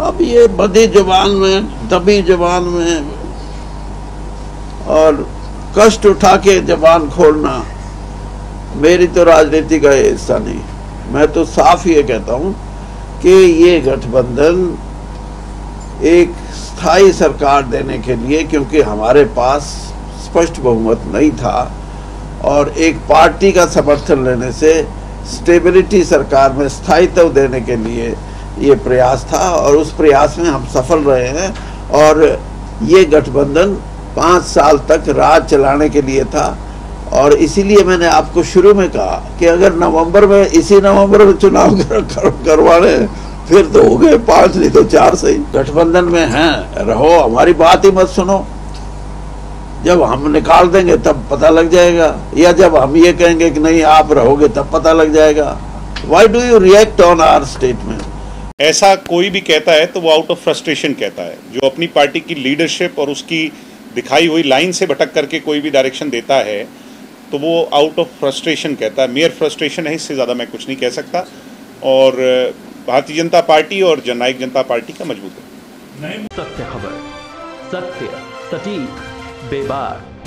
अब ये बदी जबान में, दबी जबान में, और कष्ट उठा के जबान खोलना, मेरी तो राजनीति का हिस्सा नहीं। मैं तो साफ़ ये कहता हूँ कि ये गठबंधन एक स्थायी सरकार देने के लिए, क्योंकि हमारे पास स्पष्ट बहुमत नहीं था, और एक पार्टी का समर्थन लेने से स्टेबिलिटी सरकार में स्थायित्व देने के लिए ये प्रयास था और उस प्रयास में हम सफल रहे हैं और ये गठबंधन पाँच साल तक राज चलाने के लिए था और इसीलिए मैंने आपको शुरू में कहा कि अगर नवंबर में इसी नवंबर में चुनाव कर, कर, करवाने फिर तो हो गए पाँच नहीं तो चार सही। गठबंधन में हैं रहो हमारी बात ही मत सुनो। जब हम निकाल देंगे तब पता लग जाएगा। या जब हम ये कहेंगे कि नहीं आप रहोगे तब पता लग जाएगा। Why do you react on our statement ऐसा कोई भी कहता है तो वो आउट ऑफ़ फ्रस्ट्रेशन कहता है। जो अपनी पार्टी की लीडरशिप और उसकी दिखाई हुई लाइन से भटक करके कोई भी डायरेक्शन देता है तो वो आउट ऑफ़ फ्रस्ट्रेशन कहता है। मेयर फ्रस्ट्रेशन है, इससे ज़्यादा मैं कुछ नहीं कह सकता। और भारतीय जनता पार्टी और जननायक जनता पार्टी का मज़बूत है। सत्य खबर, सत्य, सटीक, बेबाक।